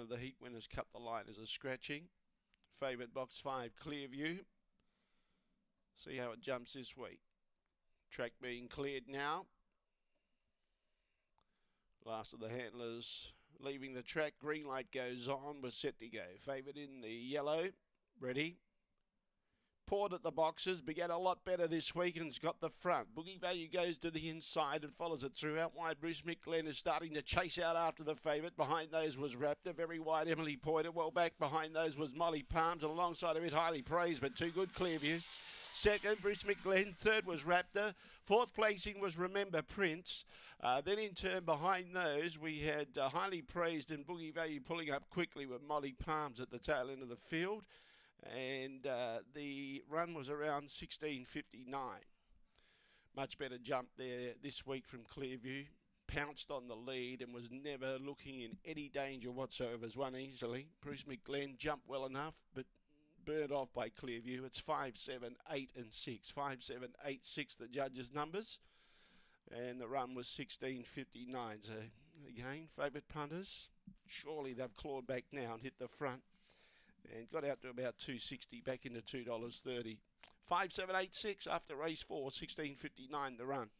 one of the heat winners cut the line as a scratching. Favourite box five, Clearview. See how it jumps this week. Track being cleared now. Last of the handlers leaving the track. Green light goes on. We're set to go. Favourite in the yellow. Ready. Poured at the boxes. Began a lot better this week and's got the front. Boogie Value goes to the inside and follows it through. Out wide, Bruce McGlenn is starting to chase out after the favourite. Behind those was Raptor. Very wide, Emily Poiter. Well back behind those was Molly Palms. And alongside of it, highly praised, but too good, Clearview. Second, Bruce McGlenn. Third was Raptor. Fourth placing was Remember Prince. Uh, then in turn behind those, we had uh, highly praised and Boogie Value pulling up quickly with Molly Palms at the tail end of the field. And uh, the run was around 16.59. Much better jump there this week from Clearview. Pounced on the lead and was never looking in any danger whatsoever. Has won easily. Bruce McGlenn jumped well enough, but burned off by Clearview. It's 5, 7, 8 and 6. 5, 7, 8, 6 the judges' numbers. And the run was 16.59. So again, favourite punters. Surely they've clawed back now and hit the front. And got out to about 260 back into $2.30. 5786 after race 4, 16.59 the run.